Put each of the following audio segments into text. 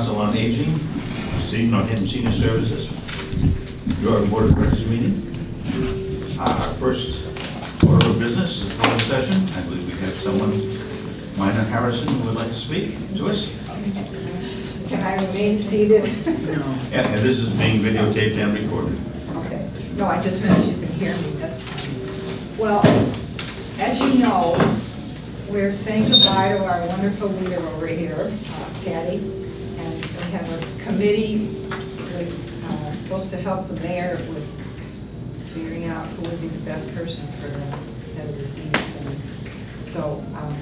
Council on Aging, Steve Northampton Senior Services, your Board of Directors meeting. Our first order of business is public session. I believe we have someone, Minor Harrison, who would like to speak to us. Can I remain seated? Yeah, and this is being videotaped and recorded. Okay. No, I just meant you can hear me, that's fine. Well, as you know, we're saying goodbye to our wonderful leader over here, uh, Patty, have a committee that's uh, supposed to help the mayor with figuring out who would be the best person for the head of the senior center. So, um,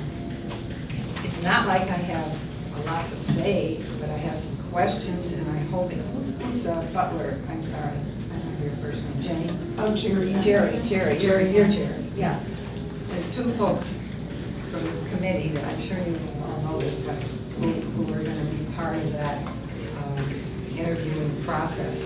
it's not like I have a lot to say, but I have some questions, and I hope, who's, who's uh, Butler, I'm sorry, I don't know your first name, Jenny? Oh, Jerry. Jerry, Jerry, Jerry, you're Jerry, yeah. There's two folks from this committee that I'm sure you all know this, but who, who are gonna be part of that, interviewing process.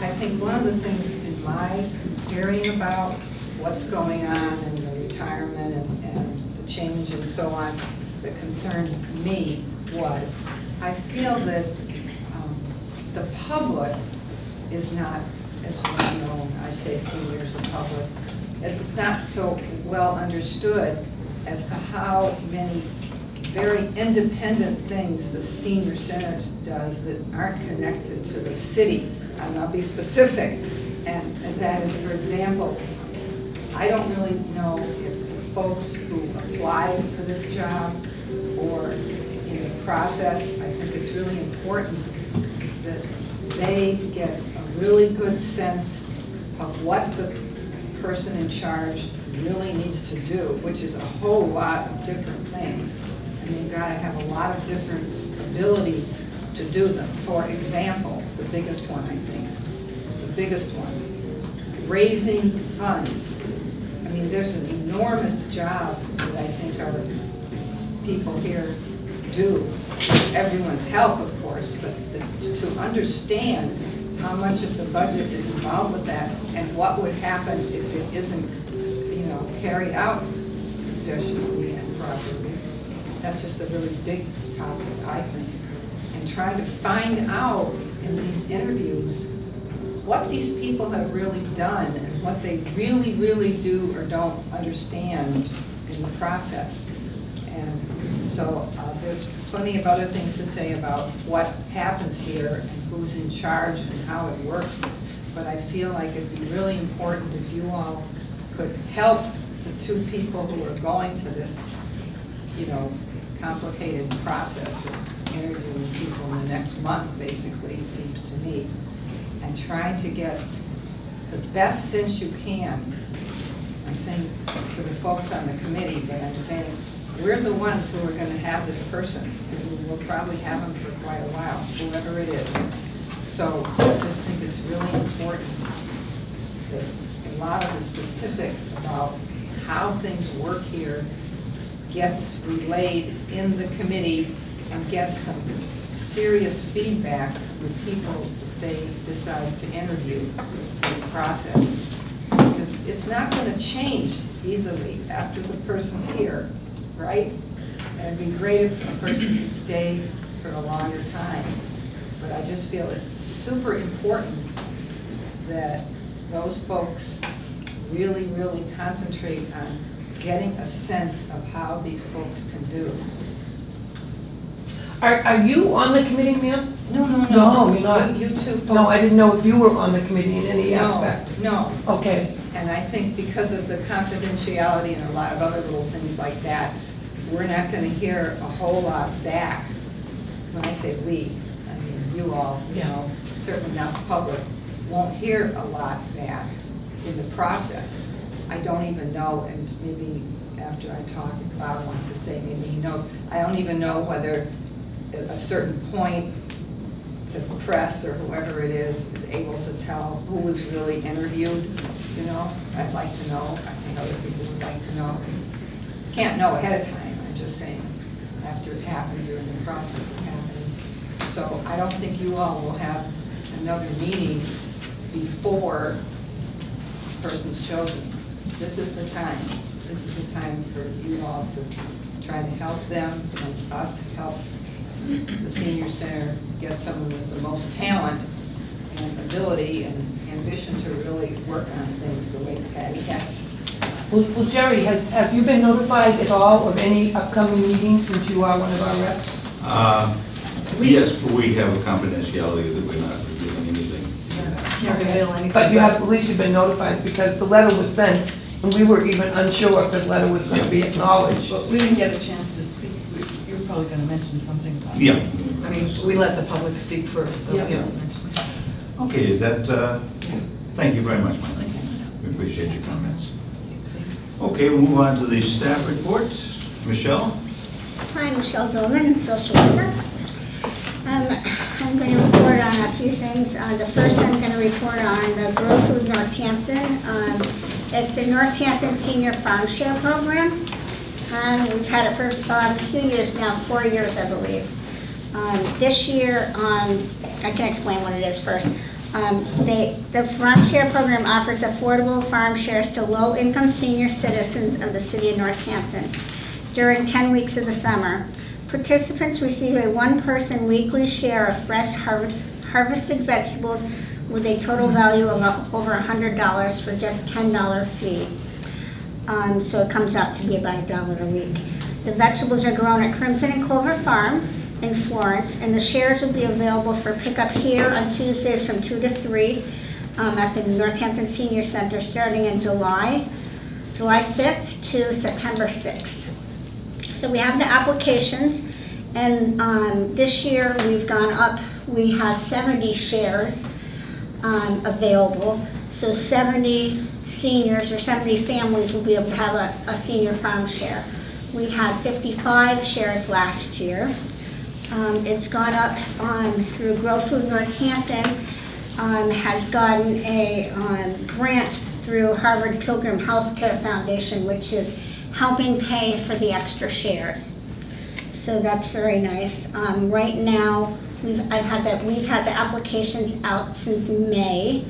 I think one of the things in my hearing about what's going on in the retirement and, and the change and so on, that concerned me was, I feel that, um, the public is not as well known, I say seniors and public, it's not so well understood as to how many very independent things the senior centers does that aren't connected to the city. And I'll be specific, and and that is, for example, I don't really know if the folks who applied for this job or in the process, I think it's really important that they get a really good sense of what the person in charge really needs to do, which is a whole lot of different things. You've got to have a lot of different abilities to do them. For example, the biggest one, I think, the biggest one, raising funds. I mean, there's an enormous job that I think our people here do, everyone's help, of course, but the- to understand how much of the budget is involved with that and what would happen if it isn't, you know, carried out professionally and properly. That's just a really big topic, I think. And trying to find out in these interviews what these people have really done and what they really, really do or don't understand in the process. And so uh, there's plenty of other things to say about what happens here and who's in charge and how it works. But I feel like it'd be really important if you all could help the two people who are going to this, you know, complicated process of interviewing people in the next month, basically, it seems to me, and trying to get the best sense you can. I'm saying to the folks on the committee, but I'm saying, we're the ones who are gonna have this person, we'll probably have them for quite a while, whoever it is. So I just think it's really important that a lot of the specifics about how things work here gets relayed in the committee and gets some serious feedback with people that they decide to interview in the process. Because It's not gonna change easily after the person's here, right? And it'd be great if a person could stay for a longer time. But I just feel it's super important that those folks really, really concentrate on getting a sense of how these folks can do. Are, are you on the committee, ma'am? No, no, No, No, you're not. You two folks. No, I didn't know if you were on the committee in any No, aspect. No, Okay, and I think because of the confidentiality and a lot of other little things like that, we're not gonna hear a whole lot back. When I say we, I mean you all, you Yeah. know, certainly not the public, won't hear a lot back in the process. I don't even know, and maybe after I talk, Bob wants to say, maybe he knows, I don't even know whether at a certain point, the press or whoever it is is able to tell who was really interviewed, you know? I'd like to know, I think other people would like to know. Can't know ahead of time, I'm just saying, after it happens or in the process of happening. So I don't think you all will have another meeting before this person's chosen. This is the time, this is the time for you all to try to help them and us help the senior center get someone with the most talent and ability and ambition to really work on things the way Patty has. Well, well, Jerry, has, have you been notified at all of any upcoming meetings since you are one of our reps? Uh, Yes, but we have a confidentiality that we're not revealing anything. Can't reveal anything. But you have, at least you've been notified because the letter was sent and we were even unsure if the letter was going to be acknowledged. But we didn't get a chance to speak. We- You were probably going to mention something about it. Yeah. I mean, we let the public speak first, so, Yeah. yeah. Okay, is that, uh, thank you very much, Mike. We appreciate your comments. Okay, we'll move on to the staff report. Michelle? Hi, Michelle Dillman, social worker. Um, I'm going to report on a few things. Uh, The first, I'm going to report on the Grow Food Northampton. Um, It's the Northampton Senior Farm Share Program. Um, We've had it for about a few years now, four years, I believe. Um, This year, um, I can explain what it is first. Um, they- The farm share program offers affordable farm shares to low-income senior citizens of the city of Northampton during 10 weeks of the summer. Participants receive a one-person weekly share of fresh harvest- harvested vegetables with a total value of a- over $100 for just $10 fee. Um, So it comes out to be about a dollar a week. The vegetables are grown at Crimson and Clover Farm in Florence, and the shares will be available for pickup here on Tuesdays from 2 to 3 um, at the Northampton Senior Center, starting in July, July 5th to September 6th. So we have the applications, and um, this year we've gone up, we have 70 shares um, available. So 70 seniors or 70 families will be able to have a, a senior farm share. We had 55 shares last year. Um, It's gone up um, through Grow Food Northampton, um, has gotten a um, grant through Harvard Pilgrim Healthcare Foundation, which is helping pay for the extra shares. So that's very nice. Um, Right now, we've, I've had that, we've had the applications out since May.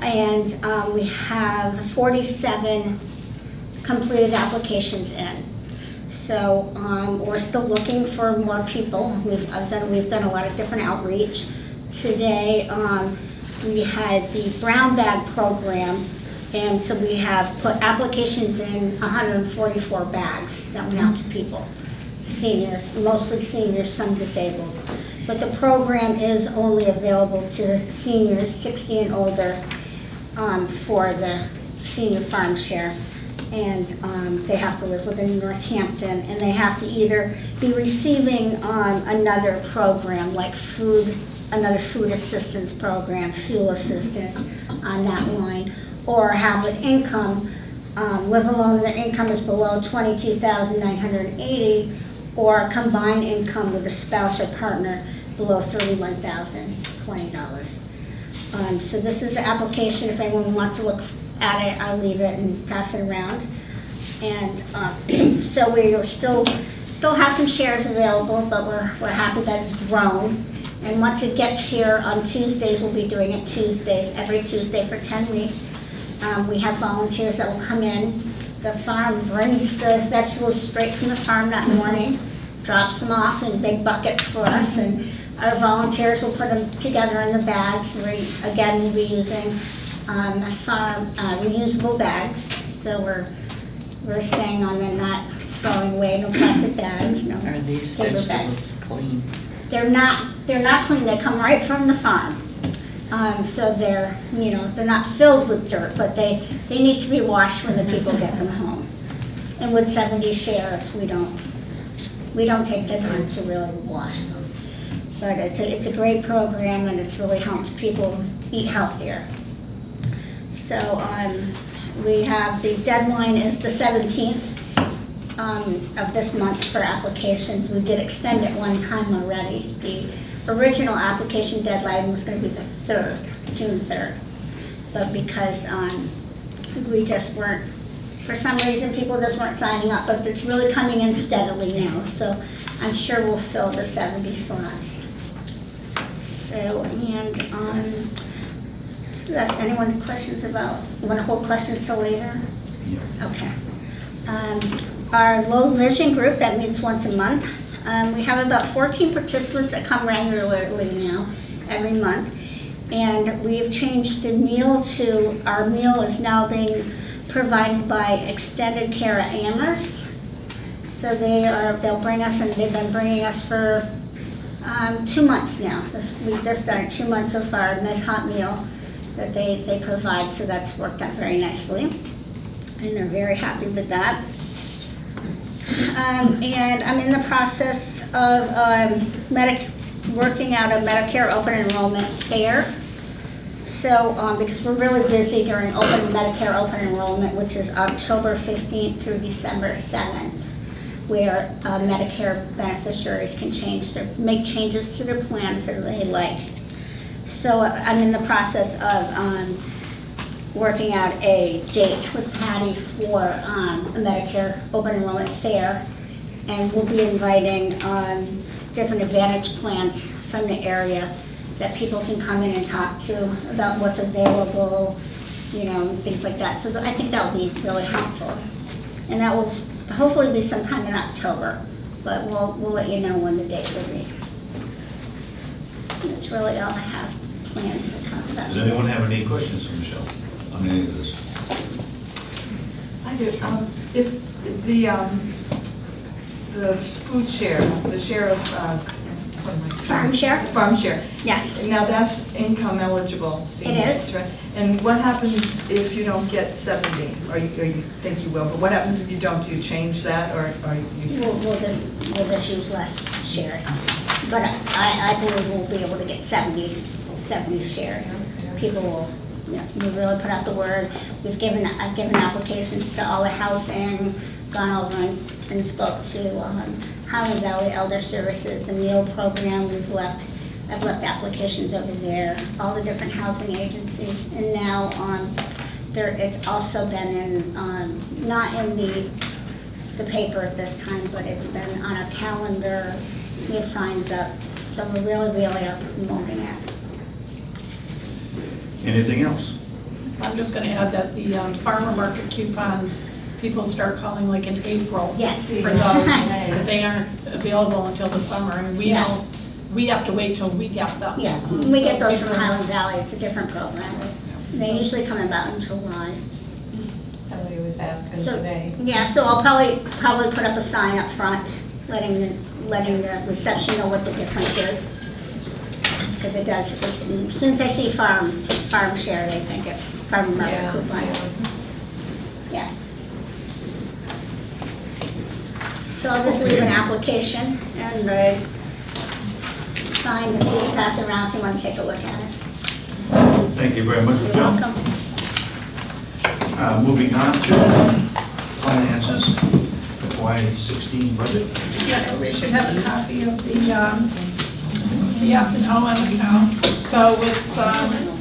And um, we have 47 completed applications in. So um, we're still looking for more people. We've, I've done, we've done a lot of different outreach. Today, um, we had the brown bag program, and so we have put applications in 144 bags that went out to people. Seniors, mostly seniors, some disabled. But the program is only available to seniors 60 and older um, for the senior farm share. And um, they have to live within Northampton, and they have to either be receiving um, another program, like food, another food assistance program, fuel assistance on that line, or have an income, um, live alone, and their income is below 22,980, or combined income with a spouse or partner below $31,020. Um, So this is the application, if anyone wants to look at it, I'll leave it and pass it around. And um, so we are still, still have some shares available, but we're, we're happy that it's grown. And once it gets here on Tuesdays, we'll be doing it Tuesdays, every Tuesday for 10 weeks. Um, We have volunteers that will come in. The farm brings the vegetables straight from the farm that morning, drops them off in big buckets for us, and our volunteers will put them together in the bags. We, again, we'll be using um, farm uh, reusable bags, so we're, we're staying on them, not throwing away, no plastic bags, no Are these paper bags. vegetables clean? They're not, they're not clean, they come right from the farm. Um, so they're, you know, they're not filled with dirt, but they, they need to be washed when the people get them home. And with seventy shares, we don't, we don't take the time to really wash them. But it's a, it's a great program and it's really helped people eat healthier. So, um, we have, the deadline is the seventeenth, um, of this month for applications. We did extend it one time already. The original application deadline was gonna be the third, June third. But because, um, we just weren't, for some reason, people just weren't signing up, but it's really coming in steadily now, so I'm sure we'll fill the seventy slots. So, and, um, anyone questions about, you wanna hold questions till later? Yeah. Okay. Um, Our low vision group that meets once a month, Um, we have about 14 participants that come regularly now, every month. And we've changed the meal to, our meal is now being provided by Extended Care at Amherst. So they are, they'll bring us, and they've been bringing us for um, two months now. This, we've just done two months so far, a nice hot meal that they, they provide, so that's worked out very nicely. And they're very happy with that. Um, and I'm in the process of, um, medic, working out a Medicare open enrollment fair. So, um, because we're really busy during open, Medicare open enrollment, which is October fifteenth through December seventh, where, uh, Medicare beneficiaries can change their, make changes to their plan if they like. So I'm in the process of, um, working out a date with Patty for um, a Medicare open enrollment fair. And we'll be inviting um, different advantage plans from the area that people can come in and talk to about what's available, you know, things like that. So I think that will be really helpful. And that will hopefully be sometime in October, but we'll, we'll let you know when the date will be. That's really all I have planned to talk about. Does anyone have any questions on any of this? I do. Um, If the, um, the food share, the share of, uh, what am I- Farm share? Farm share. Yes. Now, that's income eligible seniors, is. right? And what happens if you don't get 70, or you, or you think you will, but what happens if you don't? Do you change that, or or you? We'll, we'll just, we'll just use less shares. But I, I believe we'll be able to get 70, 70 shares. People will, you know, we really put out the word. We've given, I've given applications to all the housing, gone over and, and spoke to um, Highland Valley Elder Services, the meal program, we've left, I've left applications over there, all the different housing agencies. And now, um, there, it's also been in, um, not in the the paper at this time, but it's been on our calendar, have signs up, so we really, really are promoting it. Anything else? I'm just gonna add that the um, farmer market coupons, people start calling like in April. Yes. For those, but they aren't available until the summer, I mean, we Yeah. don't, we have to wait till we get them. Yeah, Um, we so get those from people- Highland Valley, it's a different program. They usually come about in July. Somebody was asking So, today. yeah, so I'll probably, probably put up a sign up front, letting the, letting the reception know what the difference is. Because it does, as soon as I see farm, farm share, they think it's farm market Yeah, coupon. yeah. Yeah. So I'll just leave an application and the sign to see, pass around if you want to take a look at it. Thank you very much, You're Michelle. welcome. Uh, Moving on to finances, FY sixteen budget. Yeah, we should have a copy of the, um, the S and O M account. So it's, um,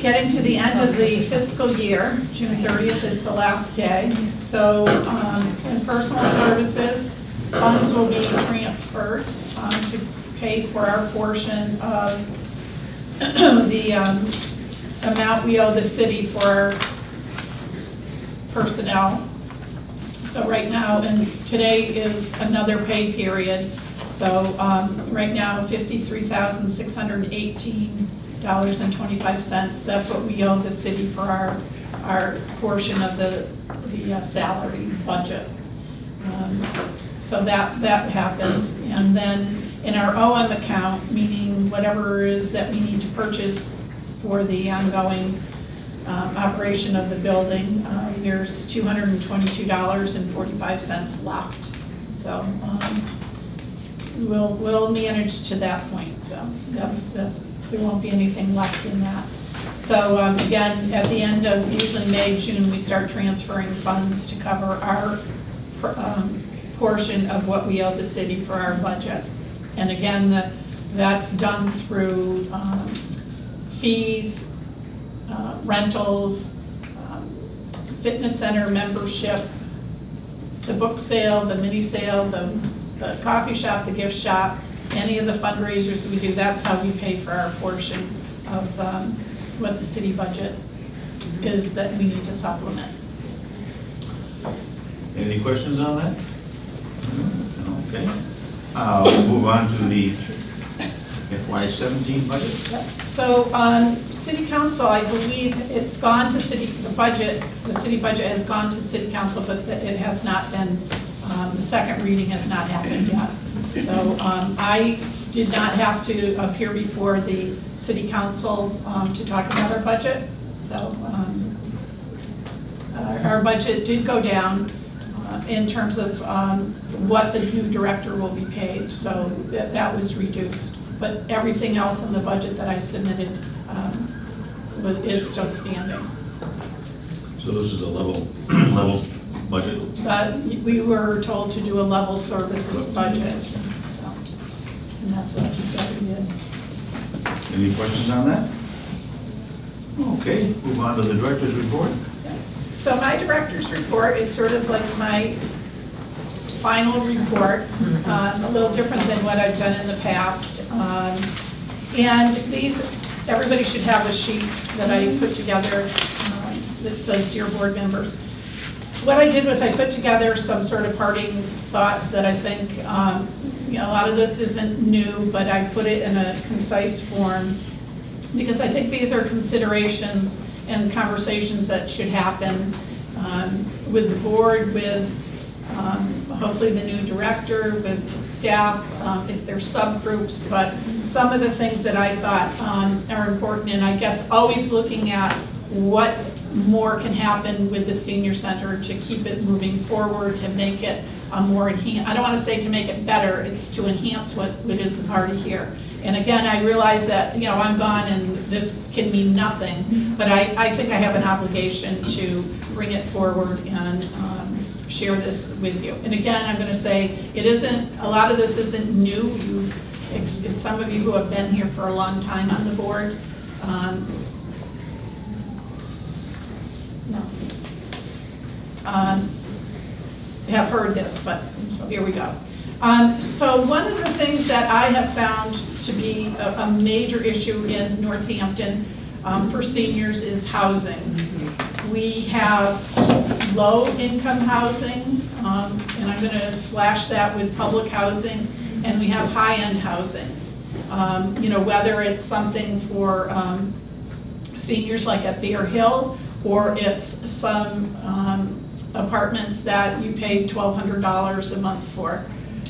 getting to the end of the fiscal year, June thirtieth is the last day. So, um, in personal services, funds will be transferred, um, to pay for our portion of the, um, amount we owe the city for personnel. So right now, and today is another pay period, so um, right now, $53,618.25. That's what we owe the city for our, our portion of the, the uh, salary budget. Um, So that, that happens. And then in our OM account, meaning whatever is that we need to purchase for the ongoing um, operation of the building, uh, there's $222.45 left. So um, we'll, we'll manage to that point, so that's, that's, there won't be anything left in that. So um, again, at the end of usually May, June, we start transferring funds to cover our um, portion of what we owe the city for our budget. And again, the- that's done through um, fees, uh, rentals, um, fitness center membership, the book sale, the mini sale, the, the coffee shop, the gift shop, any of the fundraisers we do, that's how we pay for our portion of um, what the city budget is that we need to supplement. Any questions on that? Okay. Uh, We'll move on to the FY seventeen budget. So, um, city council, I believe it's gone to city, the budget, the city budget has gone to city council, but it has not been, um, the second reading has not happened yet. So, um, I did not have to appear before the city council, um, to talk about our budget. So, um, our our budget did go down uh, in terms of um, what the new director will be paid, so that that was reduced. But everything else in the budget that I submitted um, wa- is still standing. So this is a level, level budget. But we were told to do a level services budget, so, and that's what we did. Any questions on that? Okay, move on to the director's report. So my director's report is sort of like my final report, um, a little different than what I've done in the past. Um, And these, everybody should have a sheet that I put together um, that says, Dear Board Members. What I did was I put together some sort of parting thoughts that I think, um, you know, a lot of this isn't new, but I put it in a concise form because I think these are considerations and conversations that should happen um, with the board, with um, hopefully the new director, with staff, um, if there's subgroups, but some of the things that I thought um, are important, and I guess always looking at what more can happen with the senior center to keep it moving forward, to make it a more, I don't want to say to make it better, it's to enhance what what is already here. And again, I realize that, you know, I'm gone and this can mean nothing, but I, I think I have an obligation to bring it forward and um, share this with you. And again, I'm going to say, it isn't, a lot of this isn't new. You, ex- some of you who have been here for a long time on the board, um, no. Um, have heard this, but, so here we go. Um, So one of the things that I have found to be a, a major issue in Northampton um, for seniors is housing. We have low-income housing, um, and I'm gonna slash that with public housing, and we have high-end housing. Um, You know, whether it's something for um, seniors like at Bear Hill, or it's some um, apartments that you pay $1,200 a month for.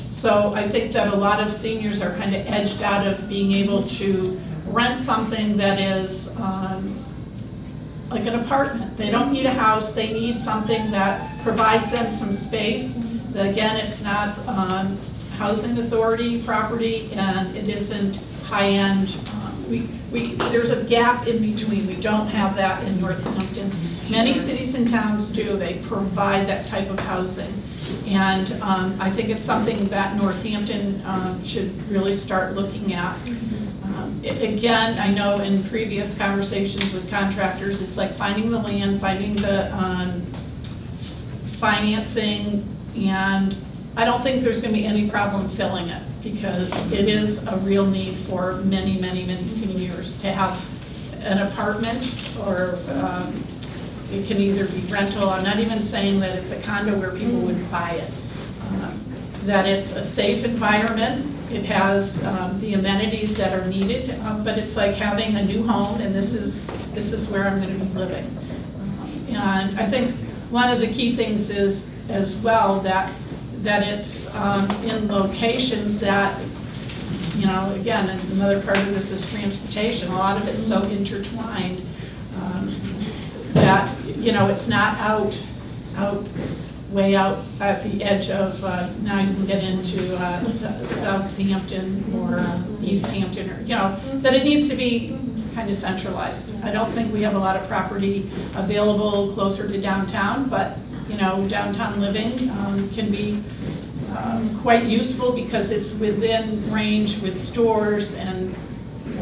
So I think that a lot of seniors are kind of edged out of being able to rent something that is um, like an apartment. They don't need a house, they need something that provides them some space. Again, it's not um, housing authority property, and it isn't high-end. We, we, there's a gap in between, we don't have that in Northampton. Many cities and towns do, they provide that type of housing. And um, I think it's something that Northampton um, should really start looking at. Um, Again, I know in previous conversations with contractors, it's like finding the land, finding the um, financing, and I don't think there's gonna be any problem filling it, because it is a real need for many, many, many seniors to have an apartment, or um, it can either be rental, I'm not even saying that it's a condo where people would buy it. Um, That it's a safe environment, it has um, the amenities that are needed, um, but it's like having a new home, and this is, this is where I'm gonna be living. Um, And I think one of the key things is as well that, that it's um, in locations that, you know, again, another part of this is transportation, a lot of it's so intertwined um, that, you know, it's not out, out, way out at the edge of, uh, now you can get into uh, Southampton or uh, Easthampton, or, you know, that it needs to be kind of centralized. I don't think we have a lot of property available closer to downtown, but, you know, downtown living um, can be um, quite useful because it's within range with stores and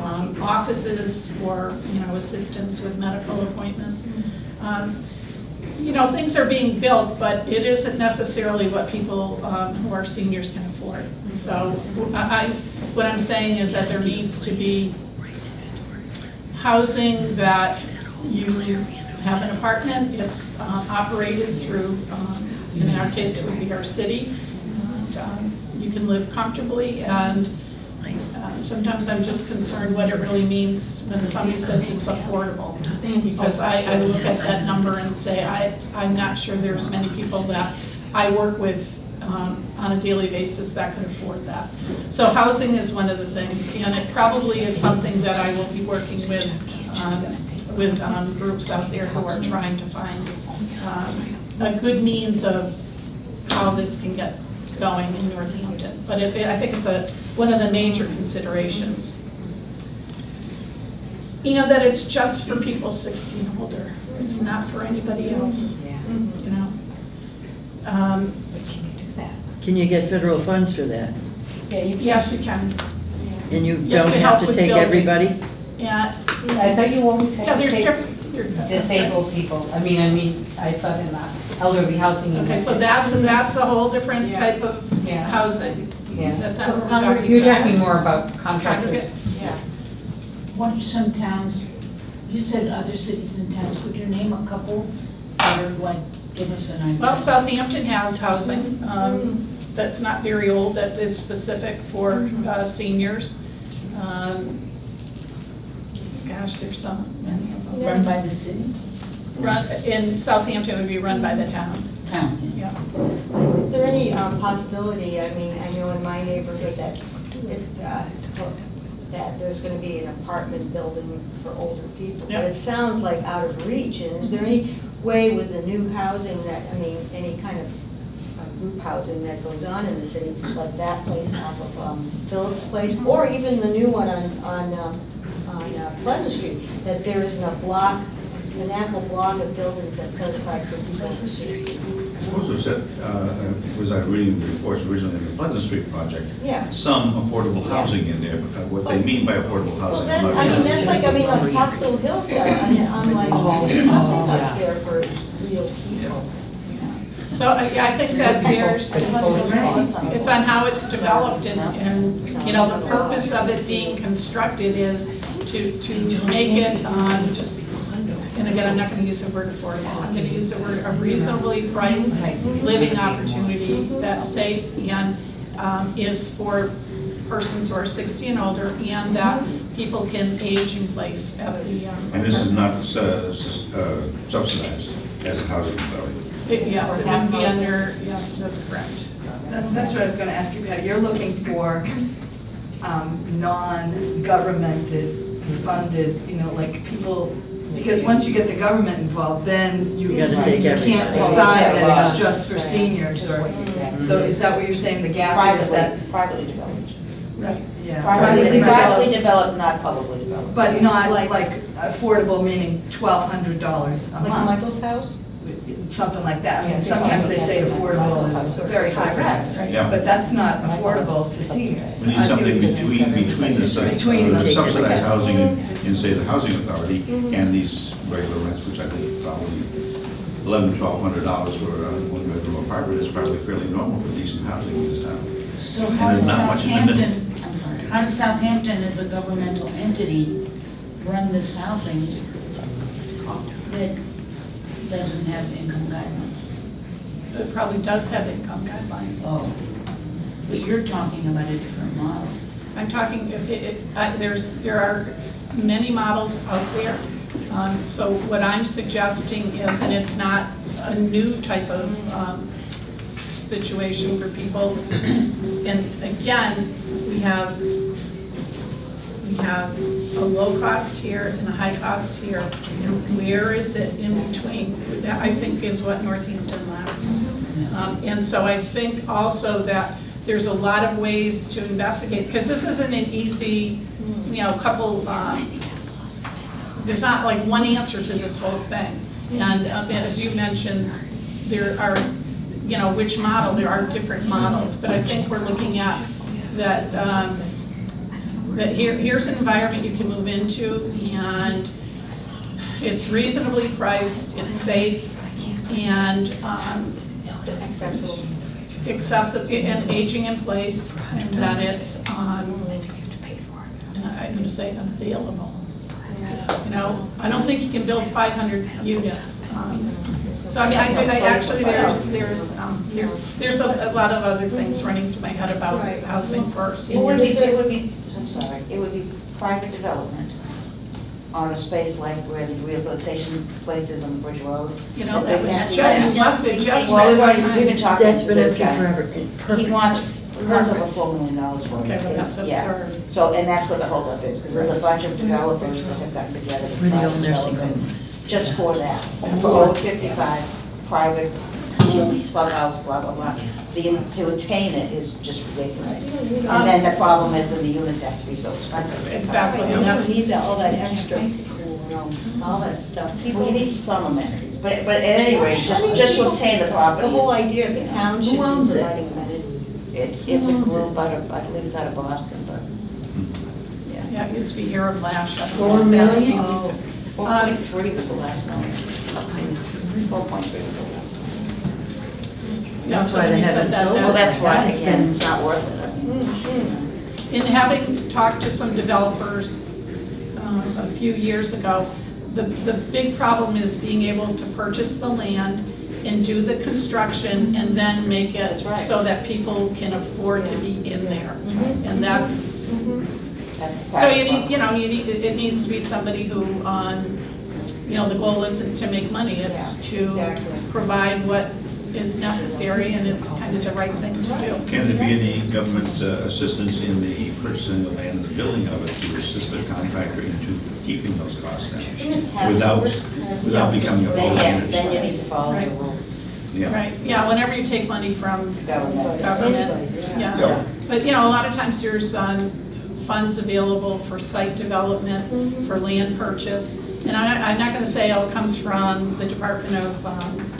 um, offices for, you know, assistance with medical appointments. Um, You know, things are being built, but it isn't necessarily what people um, who are seniors can afford. So I, what I'm saying is that there needs to be housing that you have an apartment, it's uh, operated through, um, in our case, it would be our city, and um, you can live comfortably, and um, sometimes I'm just concerned what it really means when somebody says it's affordable. Because I, I look at that number and say, I, I'm not sure there's many people that I work with um, on a daily basis that could afford that. So housing is one of the things, and it probably is something that I will be working with, um, with um, groups out there who are trying to find um, a good means of how this can get going in Northampton. But it, I think it's a, one of the major considerations. You know, that it's just for people 60 and older. It's not for anybody else, you know? Um, Can you get federal funds for that? Yeah, you Yes, you can. And you You don't to have to take building. everybody? Yeah, I thought you always said yeah, there's take different. you're- disabled people. I mean, I mean, I thought in the elderly housing. you Okay, so mentioned- that's, that's a whole different type of Yeah. housing. Yeah. That's not what we're talking about. You're talking more about contractors. Congregate. Why don't some towns, you said other cities and towns, could you name a couple that are like, give us an idea? Well, Southampton has housing um, that's not very old, that is specific for uh, seniors. Um, Gosh, there's so many of them. Run by the city? Run, in Southampton would be run by the town, Town. yeah. Is there any um, possibility, I mean, I know in my neighborhood that it's, uh, that there's going to be an apartment building for older people? But it sounds like out of reach, and is there any way with the new housing that, I mean, any kind of uh, group housing that goes on in the city, like that place off of um, Phillips Place, or even the new one on, on, um, on uh, Pleasant Street, that there isn't a block, an actual block of buildings that's set aside for people over 60? Also said, uh, was I reading the reports originally in the Pleasant Street project, Yeah. some affordable housing in there, but uh, what they mean by affordable Well, housing. that's, I'm not I mean, that's like, I mean, like Hospital Hills there, I mean, I'm like, there's nothing up there for real people. So I yeah, I think that there's, it's it's on how it's developed and, and, you know, the purpose of it being constructed is to, to make it, um, and again, I'm not gonna use the word affordable, I'm gonna use the word a reasonably priced living opportunity that's safe and um, is for persons who are 60 and older and that people can age in place at the. um, And this is not uh, sus- uh, subsidized as a housing authority. it- Yes, it would be under, yes, that's correct. That- That's what I was going to ask you, Patty. You're looking for um, non-governmented funded, you know, like people, because once you get the government involved, then you You gotta take you can't decide that it's just for seniors or, so is that what you're saying, the gap is that? Privately, privately developed. Right. Yeah. Privately, developed, privately developed, not publicly developed. But not Like- like affordable, meaning twelve hundred dollars a Like month, Michael's house? Something like that. I mean, sometimes they say affordable is very high rent, Yeah. but that's not affordable to seniors. We need see something you're between, between the sub- Between uh, the- subsidized housing and, mm-hmm. and say the housing authority mm-hmm. and these regular rents, which I think probably eleven, twelve hundred dollars for a one bedroom apartment is probably fairly normal for decent housing in this town. So how And does there's not much in the middle. Southampton, I'm sorry, how does Southampton as a governmental entity run this housing that doesn't have income guidelines? It probably does have income guidelines. Oh, but you're talking about a different model. I'm talking, it- it- I- there's, there are many models out there. Um, So what I'm suggesting is, and it's not a new type of um, situation for people. And again, we have, we have a low-cost tier and a high-cost tier. And where is it in between? That, I think, is what Northampton lacks. Um, And so I think also that there's a lot of ways to investigate, because this isn't an easy, you know, couple, um, there's not like one answer to this whole thing. And uh, as you mentioned, there are, you know, which model, there are different models, but I think we're looking at that, um, that here, here's an environment you can move into, and it's reasonably priced, it's safe, and um, Accessible. excessive, and aging in place, and that it's, um, I'm gonna say available. You know, I don't think you can build 500 units. um, So I mean, I do, I actually, there's, there's, um, there- there's a a lot of other things running through my head about housing for Well, it would be, seniors. it would be, I'm sorry, it would be private development on a space like where the rehabilitation place is on Bridge Road. You know, that was just, must have just. Well, we've already, we've been talking That's to been this empty guy. forever. He wants, he wants over four million dollars for it. Okay, well, It's- that's yeah. absurd. So, and that's what the holdup is, because there's a bunch of developers that have gotten together. to For the try old nursing develop it homes. Just for that, for over fifty-five, private, clubhouse, blah, blah, blah. The, to attain it is just ridiculous. And then the problem is that the units have to be so expensive. Exactly, You don't need that, all that extra, all that stuff. Well, People you need some amenities, but, but at any rate, just, just to obtain the property. The whole is- idea of the town should be Who owns it? providing amenities. It's, it's a group out of, I believe it's out of Boston, but, yeah. yeah, it used to be here of Lash. I don't Four if that million? was- Four point three was the last number. Uh, Four point three was the last number. Yeah, That's why they haven't that- sold that- Well, that's why, It's again, been- it's not worth it. In having talked to some developers um, a few years ago, the, the big problem is being able to purchase the land and do the construction and then make it That's right. so that people can afford to be in there. And that's, That's the so you of need, you know, you need, it needs to be somebody who, um, you know, the goal isn't to make money, it's Yeah, to exactly. provide what is necessary and it's kind of the right thing to do. Can there be any government uh, assistance in the purchasing the land and the building of it to assist the contractor into keeping those costs down? Without, without becoming a Then, yeah, then full you need to follow the rules. Yeah. Right, yeah, whenever you take money from Government. government, Yeah. yeah. But, you know, a lot of times there's um, funds available for site development, for land purchase. And I'm not, I'm not gonna say, oh, it comes from the Department of um,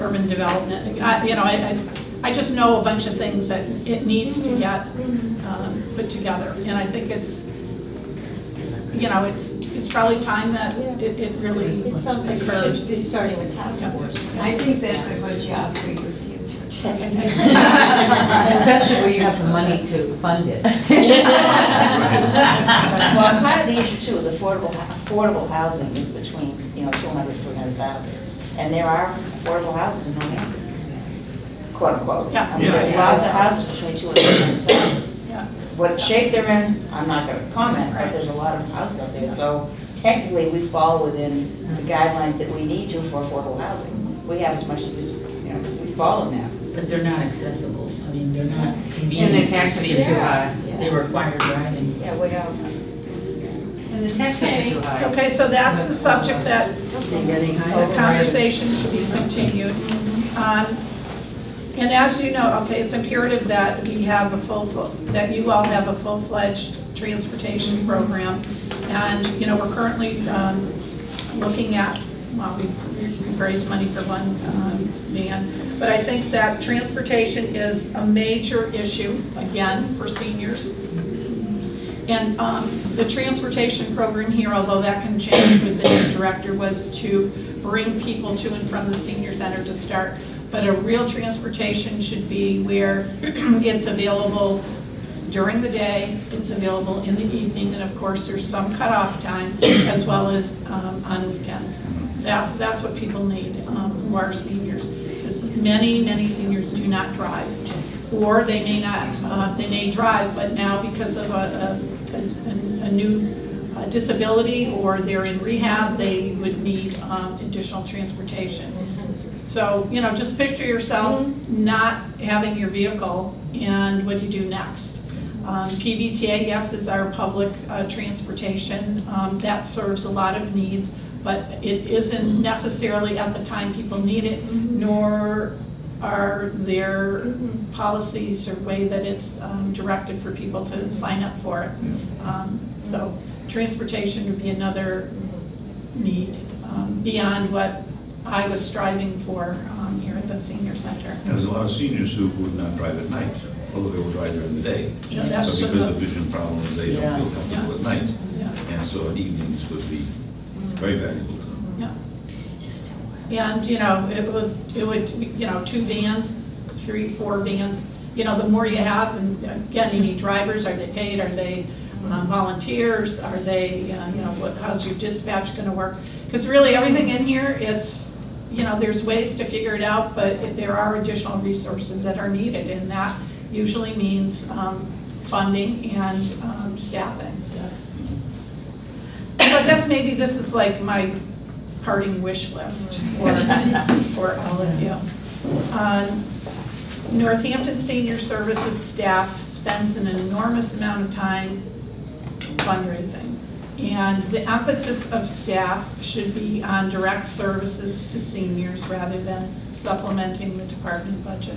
Urban Development. I- You know, I, I- I just know a bunch of things that it needs to get um, put together. And I think it's, you know, it's, it's probably time that it, it really It's something that should occurs. be starting a task force. I think that's a good job for your future. Especially where you have the money to fund it. Well, part of the issue too is affordable, affordable housing is between, you know, 200, 300,000. And there are affordable houses in New Hampshire, quote unquote. Yeah. I mean, there's Yeah. lots of houses between 200 and 300,000. Yeah. What shape they're in, I'm not gonna comment, but there's a lot of houses out there. So technically, we fall within the guidelines that we need to for affordable housing. We have as much as we, you know, we fall in that. But they're not accessible. I mean, they're not And convenient. the taxes are too high. They require driving. Yeah, we don't. And the taxes are. Okay, so that's the subject that They getting the conversation to be continued. Um, And as you know, okay, it's imperative that we have a full, that you all have a full-fledged transportation program. And, you know, we're currently um, looking at, well, we've raised money for one um, van. But I think that transportation is a major issue, again, for seniors. And um, the transportation program here, although that can change with the new director, was to bring people to and from the senior center to start. But a real transportation should be where it's available during the day, it's available in the evening, and of course, there's some cutoff time, as well as um, on weekends. That's, that's what people need, um, who are seniors. Because many, many seniors do not drive. Or they may not, uh, they may drive, but now because of a, a, a- a new uh, disability or they're in rehab, they would need um, additional transportation. So, you know, just picture yourself not having your vehicle and what do you do next? Um, yes, is our public uh, transportation. Um, That serves a lot of needs, but it isn't necessarily at the time people need it, nor are there policies or way that it's um, directed for people to sign up for it. Um, So transportation would be another need um, beyond what I was striving for um, here at the senior center. There's a lot of seniors who would not drive at night, although they will drive during the day. Yeah, that's But because of vision problems, they don't feel comfortable at night. Yeah. And so evenings would be very valuable to them. Yeah. And, you know, it would, it would, you know, two vans, three, four vans, you know, the more you have, and again, you need drivers, are they paid, are they um, volunteers, are they, uh, you know, what, how's your dispatch gonna work? Because really, everything in here, it's, you know, there's ways to figure it out, but there are additional resources that are needed, and that usually means um, funding and um, staffing. I guess maybe this is like my parting wish list for, for all of you. Um, Northampton Senior Services staff spends an enormous amount of time fundraising. And the emphasis of staff should be on direct services to seniors rather than supplementing the department budget.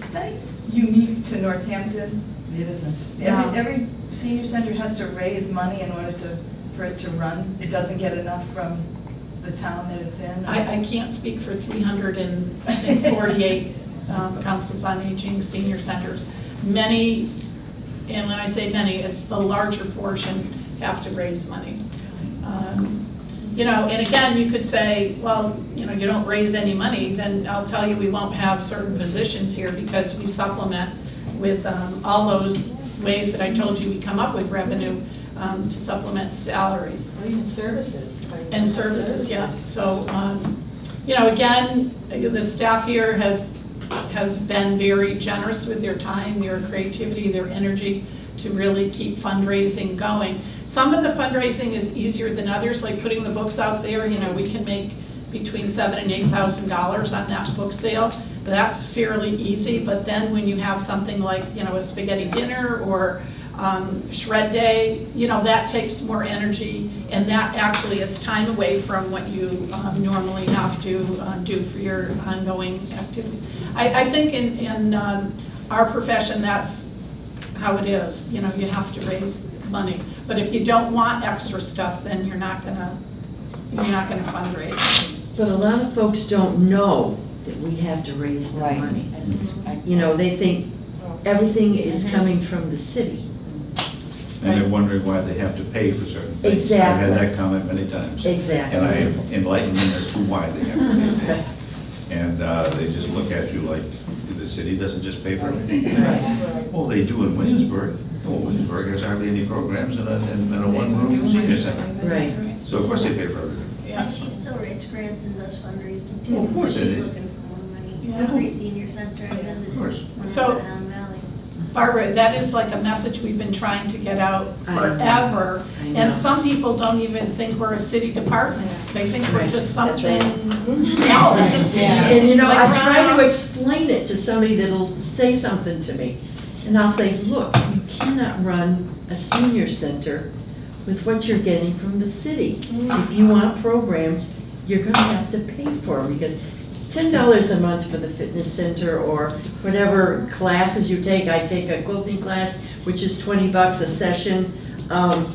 Is that unique to Northampton? It isn't. No. Every, every senior center has to raise money in order to, for it to run. It doesn't get enough from the town that it's in. I, I can't speak for 348 um, councils on aging senior centers. Many, and when I say many, it's the larger portion have to raise money. Um, You know, and again, you could say, well, you know, you don't raise any money, then I'll tell you, we won't have certain positions here because we supplement with um, all those ways that I told you we come up with revenue um, to supplement salaries. Or even services. And services, yeah. So, um, you know, again, the staff here has, has been very generous with their time, their creativity, their energy to really keep fundraising going. Some of the fundraising is easier than others, like putting the books out there, you know, we can make between seven and eight thousand dollars on that book sale. That's fairly easy, but then when you have something like, you know, a spaghetti dinner or um, shred day, you know, that takes more energy, and that actually is time away from what you um, normally have to uh, do for your ongoing activities. I, I think in, in um, our profession, that's how it is, you know, you have to raise money. But if you don't want extra stuff, then you're not gonna, you're not gonna fundraise. But a lot of folks don't know that we have to raise the Right. money. You know, they think everything is coming from the city. And they're wondering why they have to pay for certain things. Exactly. I've had that comment many times. Exactly. And I enlighten them as to why they have to pay. And uh, they just look at you like, the city doesn't just pay for everything. Well, they do in Williamsburg. Well, Williamsburg has hardly any programs in a, in a one-room senior center. Right. So of course they pay for everything. Yeah, And she still writes grants and does fundraising Well, too, of so course it she's is. looking for more money. Yeah. Every senior center I visited Of course. when I was So- in Highland Valley. Barbara, that is like a message we've been trying to get out forever. And some people don't even think we're a city department. They think we're just something else. And you know, I Like, try to explain it to somebody that'll say something to me. And I'll say, look, you cannot run a senior center with what you're getting from the city. If you want programs, you're gonna have to pay for them because ten dollars a month for the fitness center or whatever classes you take. I take a quilting class, which is twenty bucks a session. Um,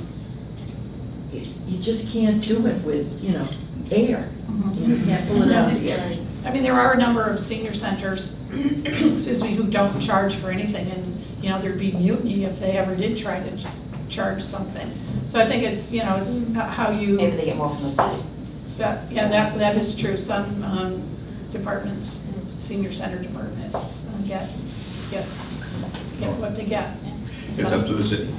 You you just can't do it with, you know, air. You can't pull it out of the air. I mean, there are a number of senior centers, excuse me, who don't charge for anything, and, you know, there'd be mutiny if they ever did try to ch- charge something. So I think it's, you know, it's how you. Maybe they get more from the city. So, yeah, that, that is true. Some um, departments, senior center departments uh, get, get, get what they get. It's up to the city.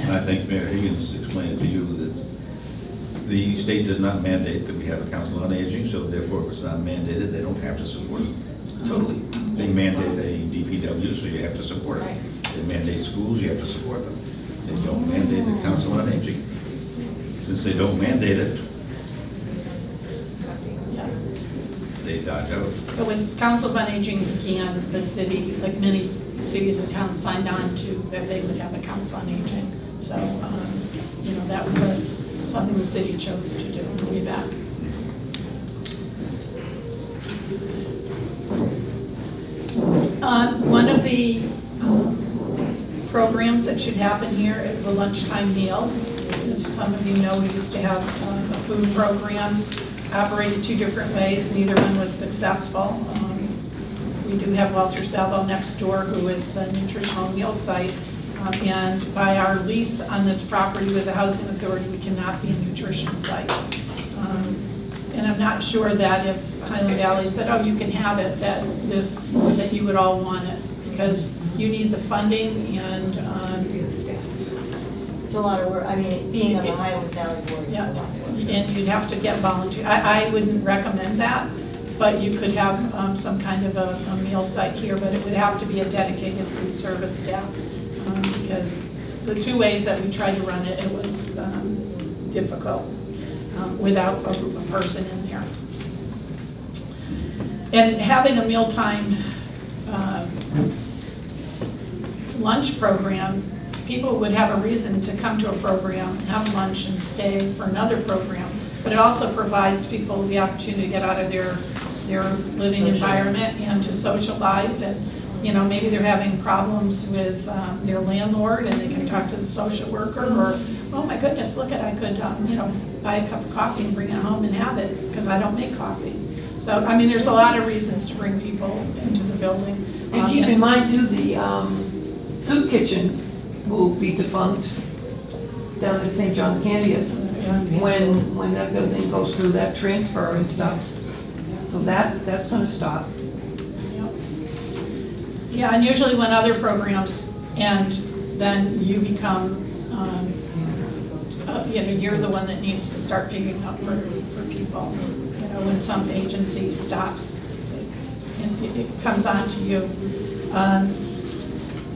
And I think Mayor Higgins explained to you that the state does not mandate that we have a council on aging, so therefore if it's not mandated, they don't have to support it. Totally. They mandate a DPW, so you have to support it. They mandate schools, you have to support them. They don't mandate the council on aging. Since they don't mandate it, Yeah. But when councils on aging began, the city, like many cities and towns signed on to that they would have a council on aging. So, um, you know, that was a, something the city chose to do way back. Uh, One of the um, programs that should happen here is the lunchtime meal. As some of you know, we used to have uh, a food program, operated two different ways, neither one was successful. Um, We do have Walter Salvo next door, who is the nutritional meal site. Um, And by our lease on this property with the housing authority, we cannot be a nutrition site. Um, And I'm not sure that if Highland Valley said, oh, you can have it, that this, that you would all want it, because you need the funding and, um, It's a lot of work, I mean, being on the Highland Valley Board Yeah, and you'd have to get volunteer, I, I wouldn't recommend that, but you could have um, some kind of a, a meal site here, but it would have to be a dedicated food service staff. um, Because the two ways that we tried to run it, it was um, difficult um, without a, a person in there. And having a mealtime um, lunch program, people would have a reason to come to a program, have lunch and stay for another program. But it also provides people the opportunity to get out of their, their living environment and to socialize. And, you know, maybe they're having problems with um, their landlord and they can talk to the social worker or, oh my goodness, look at, I could, um, you know, buy a cup of coffee and bring it home and have it because I don't make coffee. So, I mean, there's a lot of reasons to bring people into the building. And Um, keep in mind too, the um, soup kitchen will be defunct down at St. John Cantius when, when that building goes through that transfer and stuff. So that, that's gonna stop. Yeah, and usually when other programs end, then you become, um, uh, you know, you're the one that needs to start figuring out for, for people. You know, when some agency stops, and it, it comes on to you. Um,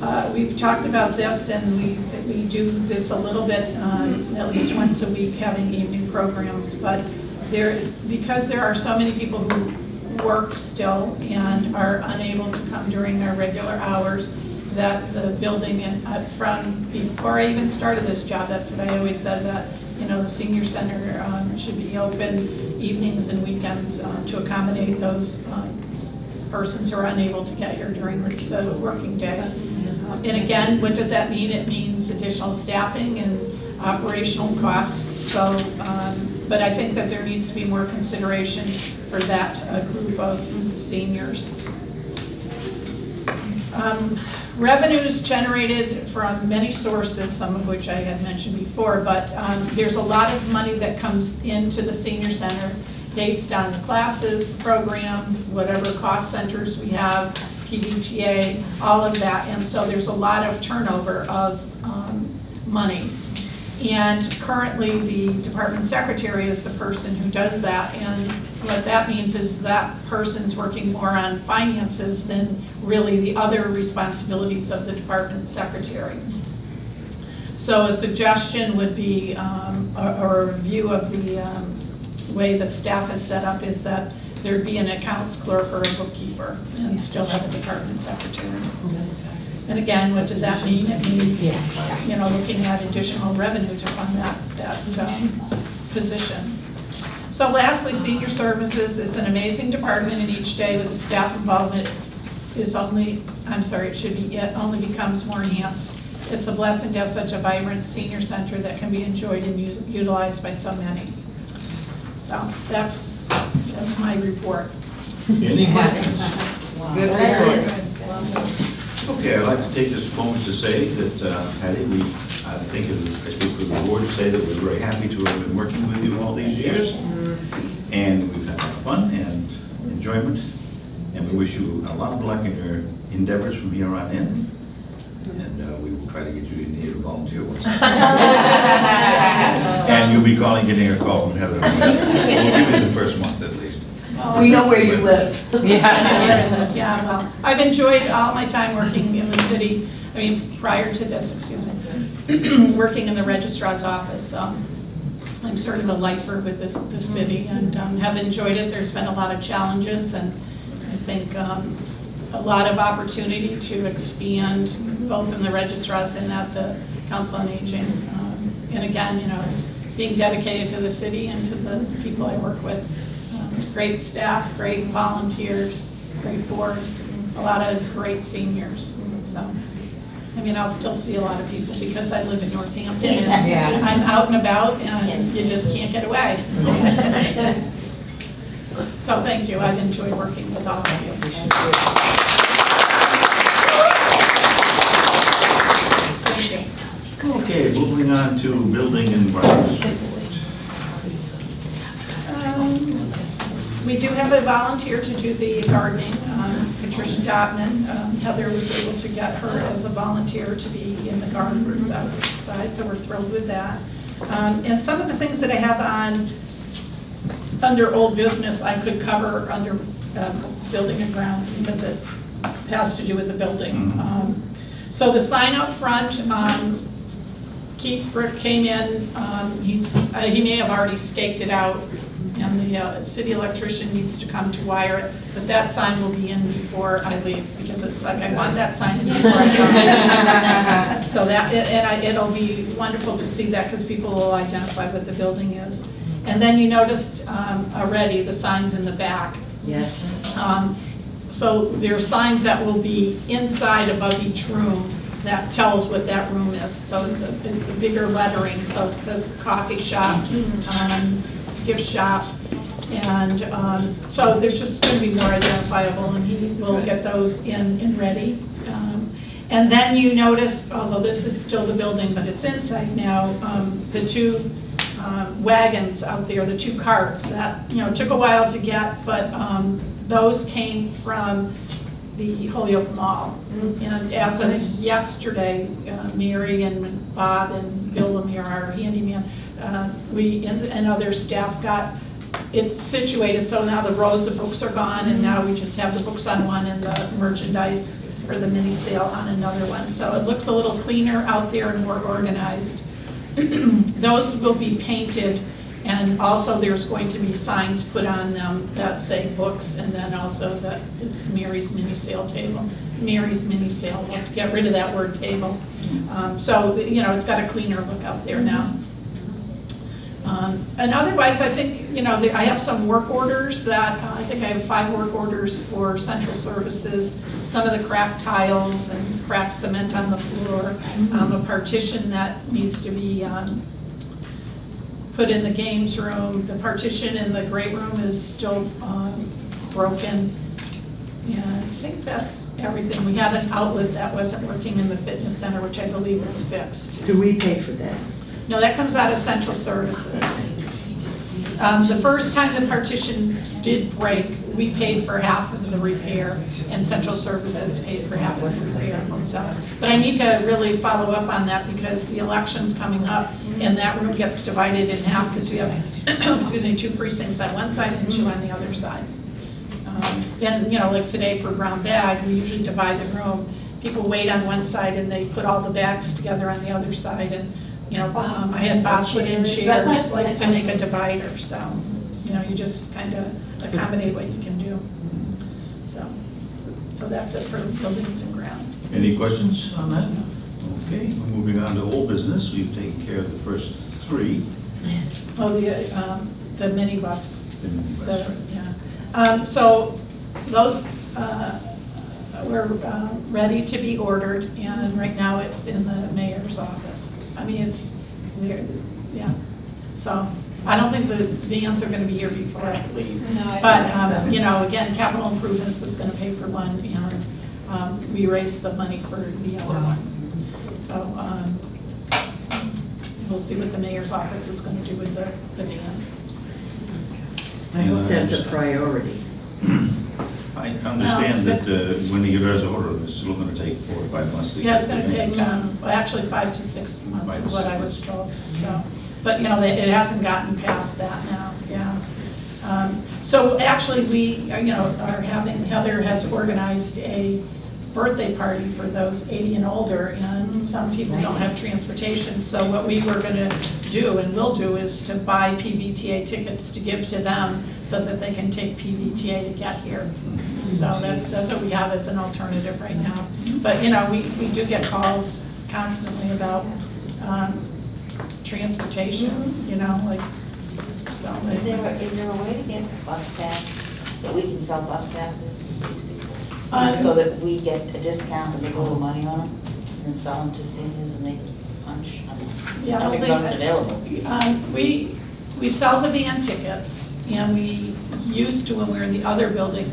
uh, We've talked about this, and we, we do this a little bit, um, at least once a week, having evening programs, but there, because there are so many people who work still and are unable to come during their regular hours, that the building, and uh, from, before I even started this job, that's what I always said, that, you know, the senior center um, should be open evenings and weekends uh, to accommodate those um, persons who are unable to get here during the working day. And again, what does that mean? It means additional staffing and operational costs. So, um, but I think that there needs to be more consideration for that uh, group of seniors. Um, Revenues generated from many sources, some of which I had mentioned before, but um, there's a lot of money that comes into the senior center based on the classes, programs, whatever cost centers we have, PVTA, all of that. And so there's a lot of turnover of um, money. And currently, the department secretary is the person who does that. And what that means is that person's working more on finances than really the other responsibilities of the department secretary. So a suggestion would be, um, or or a review of the um, way the staff is set up is that there'd be an accounts clerk or a bookkeeper and still have a department secretary. And again, what does that mean? It means, you know, looking at additional revenue to fund that, that um, position. So lastly, senior services is an amazing department and each day with the staff involvement is only, I'm sorry, it should be, it only becomes more enhanced. It's a blessing to have such a vibrant senior center that can be enjoyed and utilized by so many. So that's, that's my report. Any questions? Good report. Okay, I'd like to take this moment to say that, uh, Patty, we, I think, it- I speak for the board to say that we're very happy to have been working with you all these years. And we've had a lot of fun and enjoyment, and we wish you a lot of luck in your endeavors from here on in. And uh, we will try to get you in here to volunteer once. And you'll be calling, getting a call from Heather. We'll give you the first month at least. We know where you live. Yeah, yeah, well, I've enjoyed all my time working in the city, I mean, prior to this, excuse me, working in the registrar's office. Um, I'm sort of a lifer with this, the city and um, have enjoyed it. There's been a lot of challenges and I think um, a lot of opportunity to expand both in the registrars and at the council on aging. Um, And again, you know, being dedicated to the city and to the people I work with. Great staff, great volunteers, great board, a lot of great seniors, so. I mean, I'll still see a lot of people because I live in Northampton and Yeah. I'm out and about and Yes. you just can't get away. So thank you, I've enjoyed working with all of you. Thank you. Okay, moving on to building and grounds report. Um, We do have a volunteer to do the gardening. Um, Patricia Dotman. Um, Heather was able to get her as a volunteer to be in the garden side, so we're thrilled with that. Um, And some of the things that I have on, under old business, I could cover under um, building and grounds because it has to do with the building. Mhm. Um, So the sign out front, um, Keith Brick came in, um, he's, uh, he may have already staked it out, and the uh, city electrician needs to come to wire it, but that sign will be in before I leave, because it's like, I want that sign in before I go. So that, and I, it'll be wonderful to see that, because people will identify what the building is. And then you noticed um, already the signs in the back. Yes. Um, So there are signs that will be inside above each room that tells what that room is. So it's a, it's a bigger lettering, so it says coffee shop, um, gift shop. And um, so they're just going to be more identifiable, and he will get those in, in ready. Um, And then you notice, although this is still the building, but it's inside now, um, the two um, wagons out there, the two carts that, you know, took a while to get, but um, those came from the Holyoke Mall. And as of yesterday, uh, Mary and Bob and Bill Lemire, our handyman, uh, we, and and other staff got it situated, so now the rows of books are gone, and now we just have the books on one and the merchandise or the mini sale on another one. So it looks a little cleaner out there and more organized. Those will be painted, and also there's going to be signs put on them that say books, and then also that it's Mary's mini sale table. Mary's mini sale, we'll have to get rid of that word table. Um, So, you know, it's got a cleaner look out there now. Um, And otherwise, I think, you know, the- I have some work orders that, uh, I think I have five work orders for central services, some of the cracked tiles and cracked cement on the floor, um, a partition that needs to be um, put in the games room. The partition in the great room is still um, broken. And I think that's everything. We had an outlet that wasn't working in the fitness center, which I believe is fixed. Do we pay for that? No, that comes out of central services. Um, The first time the partition did break, we paid for half of the repair, and central services paid for half of the repair. But I need to really follow up on that because the election's coming up, and that room gets divided in half because we have, excuse me, two precincts on one side and two on the other side. Um, And, you know, like today for brown bag, we usually divide the room. People wait on one side and they put all the bags together on the other side. And, you know, um, I had Bob put in chairs like to make a divider, so, you know, you just kind of accommodate what you can do. So, so that's it for buildings and ground. Any questions on that? Okay, we're moving on to old business. We've taken care of the first three. Oh, the, um, the minibus The- yeah. Um, So those uh, were uh, ready to be ordered, and right now it's in the mayor's office. I mean, it's, weird, yeah. So I don't think the vans are going to be here before I leave. No, I But, um, so. you know, again, capital improvements is going to pay for one, and um, we raised the money for the other one. So um, we'll see what the mayor's office is going to do with the the vans. I hope that's a priority. I understand that uh, when you give us an order, it's still going to take four or five months to get. Yeah, it's gonna take, um, well, actually, five to six months Five is to what six I was told, so. But, you know, it it hasn't gotten past that now, yeah. Um, So actually, we, you know, are having, Heather has organized a birthday party for those 80 and older, and some people don't have transportation. So what we were gonna do and will do is to buy PVTA tickets to give to them so that they can take PVTA to get here. So that's, that's what we have as an alternative right now. But, you know, we, we do get calls constantly about um, transportation, you know, like, so. Is there, a- is there a way to get bus pass, that we can sell bus passes to these people? Um, So that we get a discount and make a little money on them, and sell them to seniors and make punch? Yeah, I don't think that- available. Um, We, we sell the van tickets, and we used to, when we were in the other building,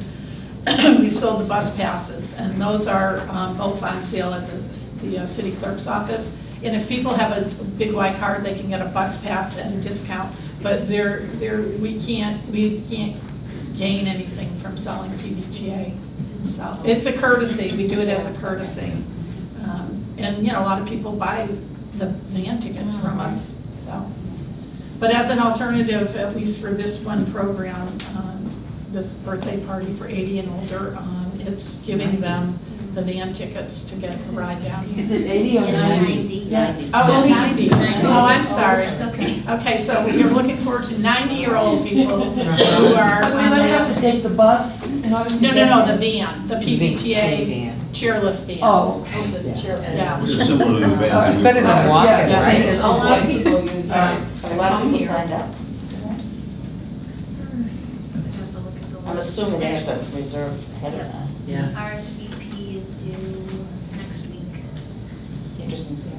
we sold the bus passes, and those are um, both on sale at the, the uh, city clerk's office. And if people have a big Y card, they can get a bus pass at a discount, but they're, they're, we can't, we can't gain anything from selling PVTA. So it's a courtesy, we do it as a courtesy. Um, And, you know, a lot of people buy the van tickets from us, so. But as an alternative, at least for this one program, um, this birthday party for 80 and older, um, it's giving them the van tickets to get a ride down here. Is it 80 or It's 90? 90. Oh, it's 90. Oh, I'm sorry. That's okay. Okay, so you're looking forward to 90-year-old people who are Do we on might have to take the bus in order to no, no, no, the van, the PVTA chairlift van. Oh, okay. Yeah. Which is similar to the bands. Oh, it's better than walking. Yeah, right? yeah. A lot of people use that. Uh, A lot of people signed up. I'm assuming they have to reserve ahead of time. Yeah. RSVP is due next week. Interesting to.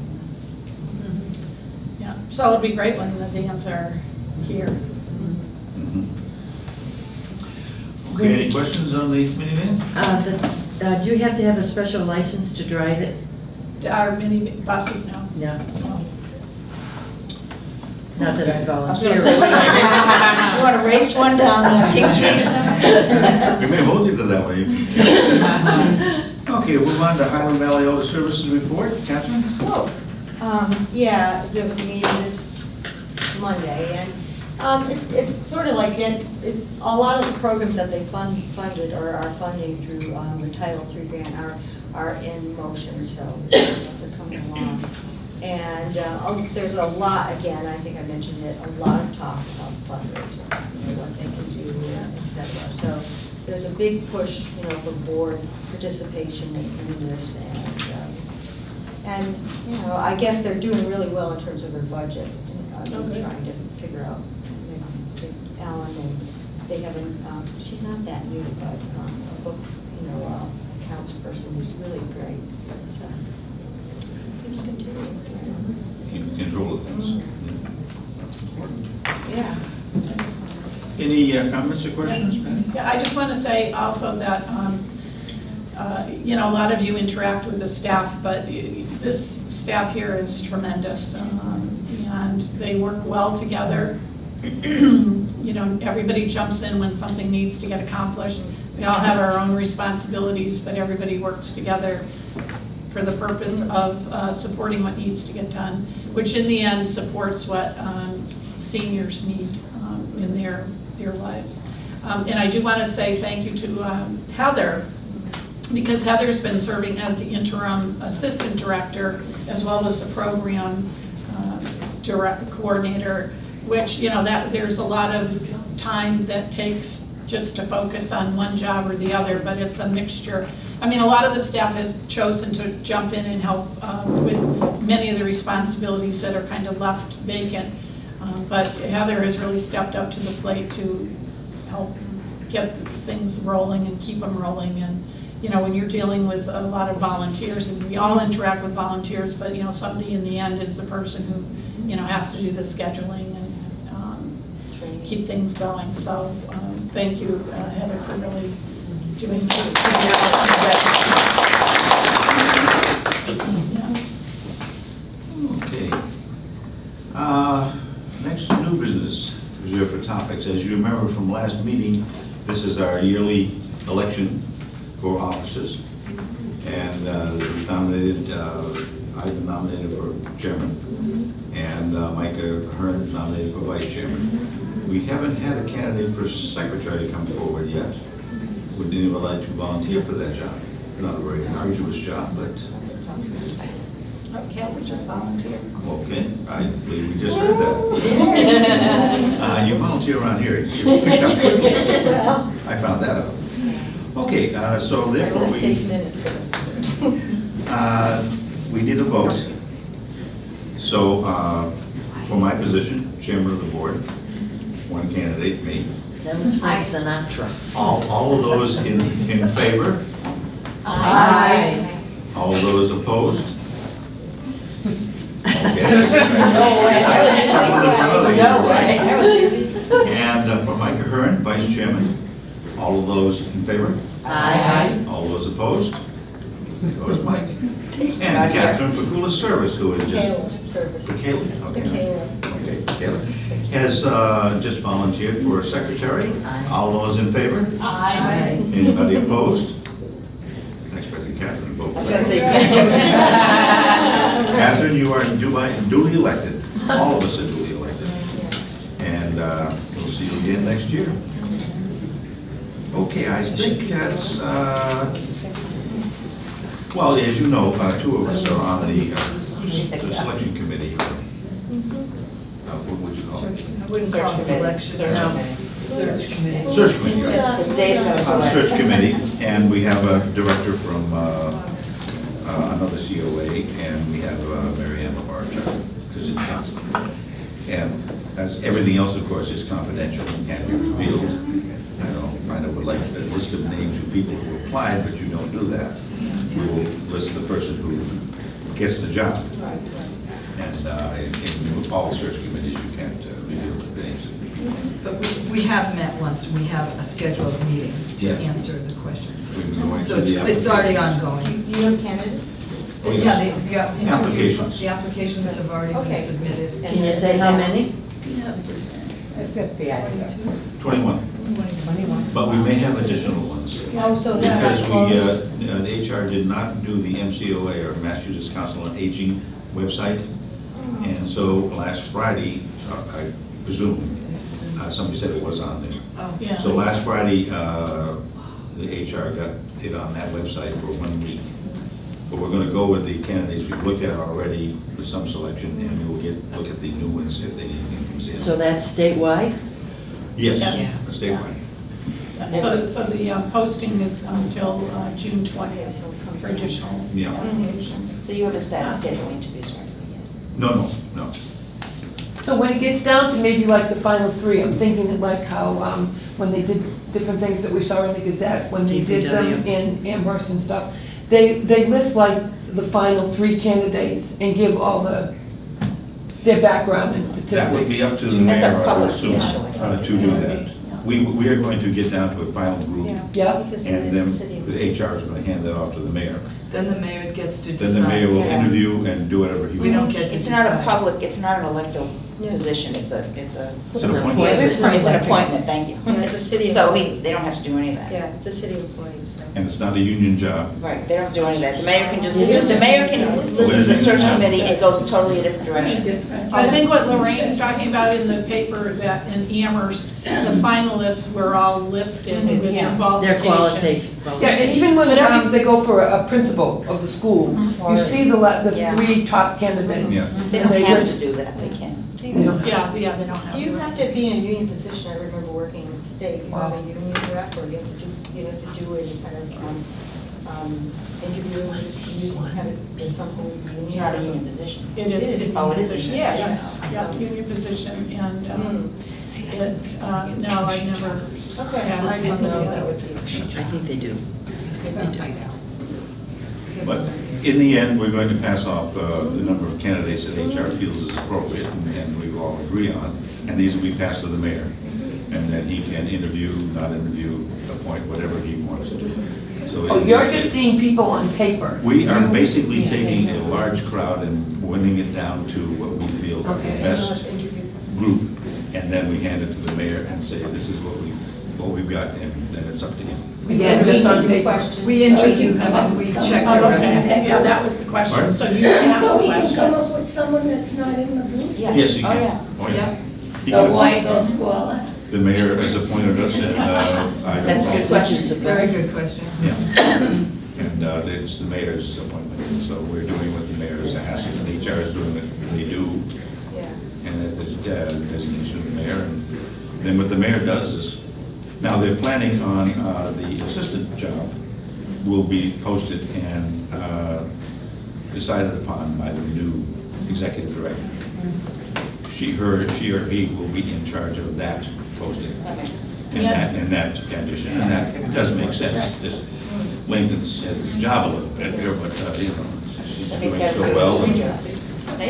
Yeah, so it'll be great when the vans are here. Okay, any questions on the minivan? Uh, the- uh, Do you have to have a special license to drive it? Our mini buses now. No, No. not that I I was volunteer. gonna say, you want to race one down uh, King Street or something? We may hold you to that way. Okay, we'll move on to Highland Valley Elder Services Report. Catherine? Oh, um, yeah, there was a meeting this Monday, and, um, it- it's sort of like, it, it, a lot of the programs that they fund, funded or are funding through, um, the Title III grant are, are in motion, so they're coming along. And, uh, oh, there's a lot, again, I think I mentioned it, a lot of talk about fundraising, know, what they can do, et cetera. So there's a big push, you know, for board participation in this, and, um, and, you know, I guess they're doing really well in terms of their budget. Uh, They're Okay. trying to figure out, Ellen, and they haven't, um, she's not that new, but um, a book, you know, uh, accounts person who's really great. So, Just continue. Keep control of things. Yeah. Any uh, comments or questions, Patty? Yeah, I just want to say also that, um, uh, you know, a lot of you interact with the staff, but this staff here is tremendous. um, And they work well together. You know, everybody jumps in when something needs to get accomplished. We all have our own responsibilities, but everybody works together for the purpose of uh, supporting what needs to get done, which in the end supports what um, seniors need um, in their, their lives. Um, And I do want to say thank you to um, Heather, because Heather's been serving as the interim assistant director as well as the program um, direct coordinator, which, you know, that, there's a lot of time that takes just to focus on one job or the other, but it's a mixture. I mean, a lot of the staff have chosen to jump in and help uh, with many of the responsibilities that are kind of left vacant. Um, But Heather has really stepped up to the plate to help get things rolling and keep them rolling. And, you know, when you're dealing with a lot of volunteers, and we all interact with volunteers, but, you know, somebody in the end is the person who, you know, has to do the scheduling and keep things going. So, um, thank you, uh, Heather, for really doing job. Okay. Uh, Next, new business reserved for topics. As you remember from last meeting, this is our yearly election for officers. And uh, nominated, uh, I've nominated for chairman, and uh, Micah Hearn nominated for vice chairman. We haven't had a candidate for secretary come forward yet. Would anyone like to volunteer for that job? Not a very arduous job, but Oh, Kathy just volunteered. Okay, I believe we just heard that. Uh, You volunteer around here, you picked up quickly. I found that out. Okay, uh, so therefore we, uh, we need a vote. So uh, for my position, chairman of the board, candidate, me. That was Frank Sinatra. All, all of those in, in favor? Aye. All those opposed? Okay. No way, that was easy. No way, that was easy. And uh, for Micah Hearn, vice chairman, all of those in favor? Aye. All those opposed? Opposed, Mike? And Catherine Pakula Service, who is just, Kayla service. for Kayla? Okay. Kayla. Okay, Kayla. Has uh, just volunteered for secretary. Aye. All those in favor? Aye. Anybody opposed? gonna say, you. Catherine, you are duly duly elected. All of us are duly elected. And uh, we'll see you again next year. Okay, I think that's, uh, well, as you know, uh, two of us are on the uh, the selection committee. Uh, What would you call it? I wouldn't Search call it committee. selection, Search no. committee. Search committee. Search committee, right. Because Dave's gonna on the select. search committee, and we have a director from uh, uh, another COA, and we have uh, Marianne LaBarge, our city council. And as everything else, of course, is confidential and can't be revealed. You know, I would like a list of names of people who applied, but you don't do that. We will list the person who gets the job. And uh, in in all search committees, you can't uh, reveal the names. But we, we have met once, we have a schedule of meetings to Yeah. answer the questions. We've been going So through it's, the it's already applications. ongoing. Do you have candidates? Oh, yes. Yeah, the, the interview- Applications. The applications have already been Okay. submitted. Can you say how many? It's FBI stuff. 21. But we may have additional ones. Oh, so Because we, all- uh, uh, the HR did not do the MCOA or Massachusetts Council on Aging website. And so last Friday, uh, I presume, uh, somebody said it was on there. Oh, Yeah. So last Friday, uh, the HR got it on that website for one week. But we're gonna go with the candidates we've looked at already with some selection, and we will get, look at the new ones if they need anything from Zale. So that's statewide? Yes, Yeah. statewide. So, so the uh, posting is until uh, June 20th for additional Yeah. applications. So you have a status schedule interviews, right? No, no, no. So when it gets down to maybe like the final three, I'm thinking of like how, um, when they did different things that we saw in the Gazette, when they did them DPW. in Amherst and stuff, they, they list like the final three candidates and give all the, their background and statistics. That would be up to the That's a mayor, I public would assume, official, uh, to do that. We, we are going to get down to a final group, Yeah. Yeah. And then the the HR is going to hand that off to the mayor. Then the mayor gets to decide. Then the mayor will yeah. interview and do whatever he wants. We don't wants. get to It's not a decide. public, it's not an elected Yeah. position, it's a, it's a, It's an appointment. It's an appointment, thank you. Yeah, it's a city So employee. he, they don't have to do any of that. Yeah, it's a city employee, so. And it's not a union job. Right, they don't do any of that. The mayor can just, the mayor can listen to the search committee and go totally a different direction. I think what Lorraine's talking about in the paper that in Amherst, the finalists were all listed mm-hmm. with their Yeah. Their qualifications. qualifications. Yeah, and even when um, they go for a a principal of the school, mm-hmm. you see the, la- the Yeah. three top candidates. Yeah. Mm-hmm. They And don't have to do that, they can. Do You you. Yeah, yeah, they don't have. do you to. have to be in a union position? I remember working in the state, you have Wow. a union rep, or you have to do, you have to do any kind of, um, um, interview, you have it in something with the? It's not a union position. It is. It is. Oh, it is a position. union. Yeah, Yeah, union position, and, um, Hmm. it, uh, no, I never. Okay, Yeah, I didn't know if that would be. I think they do. But in the end, we're going to pass off uh, the number of candidates that HR feels is appropriate and- and we all agree on, and these will be passed to the mayor. And then he can interview, not interview, appoint whatever he wants to do. So Oh, it- you're just seeing people on paper. We are You- basically Yeah. taking a large crowd and winning it down to what we feel are the Okay. best group, and then we hand it to the mayor and say, this is what we, what we've got, and then it's up to him. Again, just on paper. Questions? We interview them and we check Oh, their okay, references. yeah, that was the question, Pardon? so you can ask So we can come questions. up with someone that's not in the group? Yeah. Yes, you Oh, can. yeah. Oh, yeah. He So can- why go through all that? The mayor has appointed us, and uh, I don't That's a good know. question. Very good question. Yeah. And uh, it's the mayor's appointment, so we're doing what the mayor is asking, and the HR is doing what they do, Yeah. and it's uh, designation of the mayor. And then what the mayor does is, now they're planning on, uh, the assistant job will be posted and uh, decided upon by the new executive director. She, her, she or he will be in charge of that posting. That makes sense. in that, in that condition, and that does make sense. Just lengthens uh, the job a little bit here, but, uh, you know, she's doing so well. and- They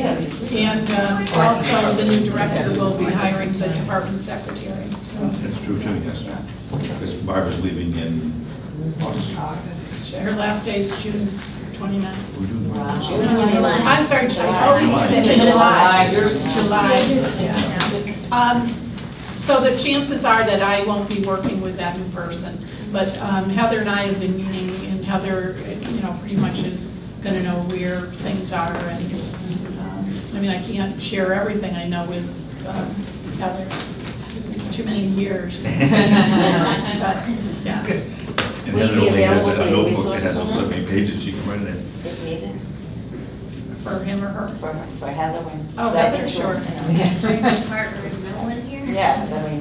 And um, also, the new director will be hiring the department secretary, so. That's true too, yes. Because Barbara's leaving in August. Her last day is June 29th. Or June. I'm sorry, July. Oh, July. it's July. Yours July, yeah. Um, So the chances are that I won't be working with that new person. But um, Heather and I have been meeting, and Heather, you know, pretty much is gonna know where things are, and, um, I mean, I can't share everything I know with um, Heather, it's too many years. But, yeah. And Will Heather be only has available a notebook resource that has so many pages, she can write it in. If needed, For him or her. for, for Heather when. Oh, Heather, sure. Partner in here? Yeah, I mean,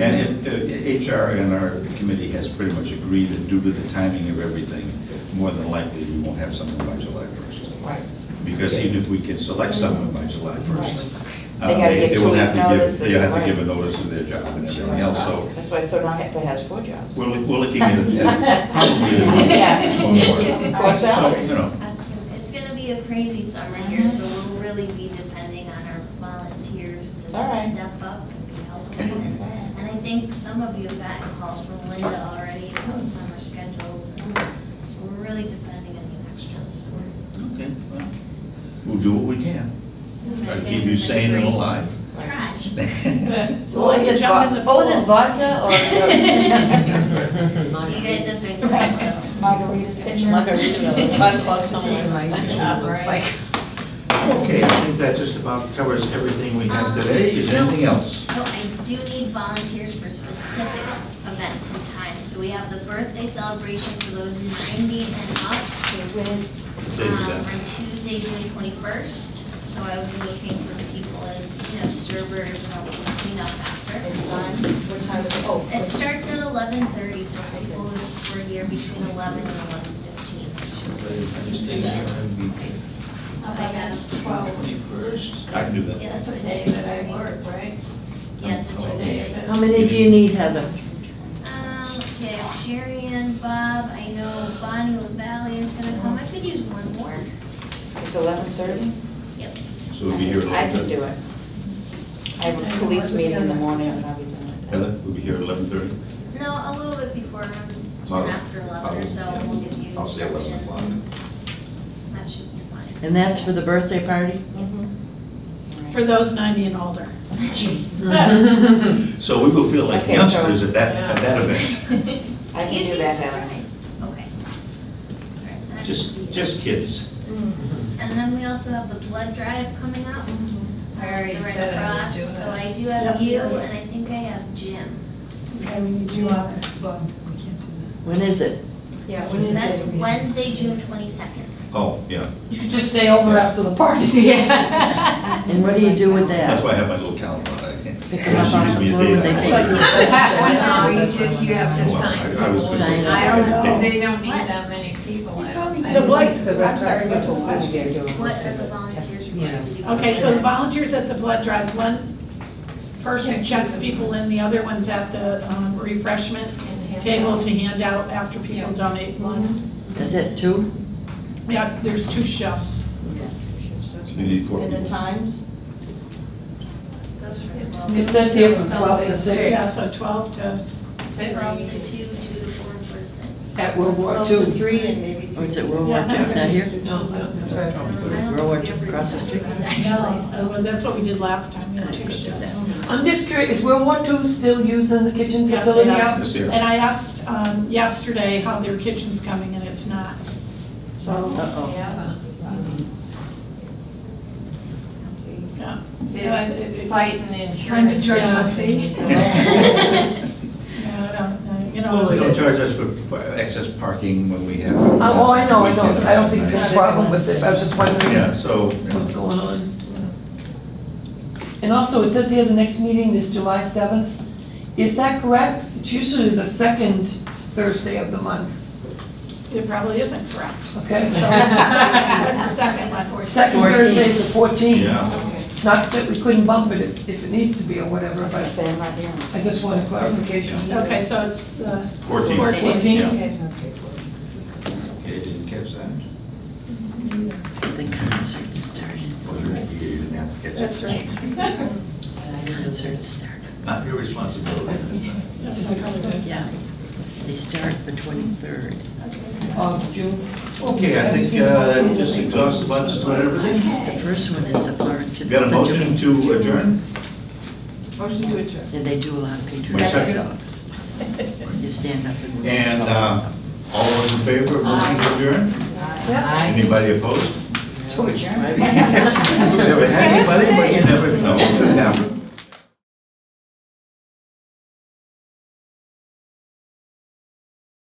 And it- uh, HR and our committee has pretty much agreed that due to the timing of everything, more than likely, we won't have someone by July 1st. right. Because even if we can select someone by July 1st. Uh, They gotta give two will weeks have to give- notice that They have to give a notice of their job and everything else, so That's why Sonoma has four jobs. we're we're looking at at probably Yeah. one more. Or So, salaries. you know, That's gonna- It's gonna be a crazy summer here, so we'll really be depending on our volunteers to all right. step up and be helpful. And and I think some of you have gotten calls from Linda already about summer schedules, and so we're really depending on you extras. okay, well, we'll do what we can. Try to You keep guys you sane and alive. Try. So what was it, Jump in the vo- what was pool. it, vodka or? You guys have been great. Margaritas, pitch margarita, it's five o'clock somewhere. Right. Okay, I think that just about covers everything we have today. Is there anything else? So I do need volunteers for specific events and times. So we have the birthday celebration for those 90 and up. What day um, that? On Tuesday, June 21st. So I would be looking for people and, you know, servers and help with clean up after. What time is it? Oh, It starts at 11:30, so people who are here between 11 and 11:15. So I have 12. Twenty-first? I can do that. Yeah, that's a Day that I work, right? Yeah, it's a Tuesday. How many do you need, Heather? Um, let's see, I have Sherry and Bob, I know Bonnie LaValle is gonna come, I could use one more. It's eleven thirty? Yep. So we'll be here at I eleven can do it. I have a police meeting in the morning and I'll be doing it. Heather, we'll be here at eleven thirty? No, a little bit before, um, I'll- and after eleven or so, I'll- we'll give you I'll say eleven instruction. o'clock. That should be fine. And that's for the birthday party? For those 90 and older. So we will feel like Okay, so- youngsters at that, at that event. I can do that, Heather. Okay. All right, that Just, should be just kids. And then we also have the blood drive coming up. I already The Red said I Cross. do it. So I do have you, and I think I have Jim. Okay, we you on it, but we can't do When is it? that. Yeah, when is So it? that's Wednesday, June twenty-second. Oh, yeah. You could just stay over after the party. Yeah. And what do you do with that? That's that? why I have my little calendar. on. I can't- Pick it up off the floor used when they be a take day. you. No, you, you have to Well, I- sign. I was people. I don't know, they don't need that many people, I don't The think. blood- I'm sorry, which one was there doing? What are the volunteers? You know. Did Okay, so the volunteers at the blood drive, one person checks people in, the other one's at the um, refreshment table to hand out after people donate blood. Is it two? Yeah, there's two chefs. You need four And the people. times? Goes from It's- It says here from twelve to six Yeah, so 12 to, Twelve to two, two to four, and four to six. At World War Twelve to II. three and maybe. Or is it World War II? It's not here? No, no, that's right. Don't World War think II across the street. that, Actually, so. well, that's what we did last time, we had two chefs. I'm just curious, is World War II still using the kitchen Yes, facility yes. out? This here. And I asked um, yesterday how their kitchen's coming, and it's not. So, Uh-oh. Yeah. yeah. Yeah, it- There's fighting and. Trying to charge my fee. Yeah, I don't, uh, you know. Well, they don't charge us for for excess parking when we have. Oh, oh, I know, I know, I don't think there's a problem with it, I was just wondering Yeah, so, you know, what's going on. And also, it says here the next meeting is July 7th. Is that correct? It's usually the second Thursday of the month, It probably isn't correct. okay? So what's the second, what's the second one? Second Thursday is the 14th. yeah. Not that we couldn't bump it if, if it needs to be or whatever, I was gonna but say, I'm not hearing. I just wanted clarification. Okay, so it's the. 14th. 14th. Yeah. Okay. Okay, didn't catch that. The concert started. Well, you you didn't have to catch it. That's right. Concert started. Not your responsibility this time. Yeah. They start the 23rd. of June? Okay, I think uh, just exhaust the budget, on everything. The first one is the Florence. Got a motion to adjourn? Motion to adjourn. And they do a lot of patriotic songs. You stand up and. And uh, all those in favor of motion to adjourn? Anybody opposed? To adjourn. Never had anybody, but you never know.